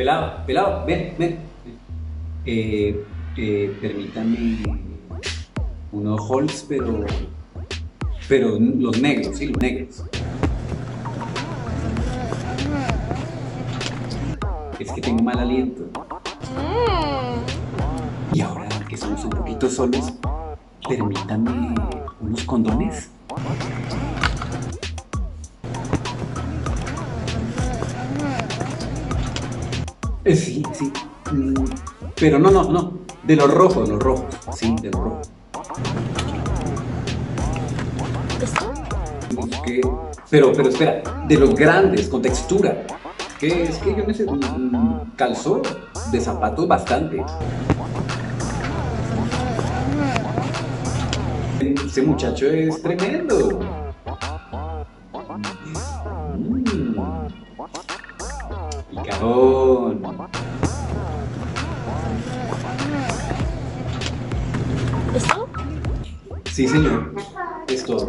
Pelado, pelado, ven, ven. Eh, eh, permítame unos halls, pero. Pero los negros, sí, los negros. Es que tengo mal aliento. Y ahora que somos un poquito solos, permítame unos condones. Eh, sí, sí. Mm, Pero no, no, no. De los rojos, los rojos. Sí, de los rojos. Pero, pero espera, de los grandes, con textura. Que es que yo necesito un calzón de zapatos bastante. Ese muchacho es tremendo. Mm. Picarón. ¿Esto? Sí, señor. Es todo.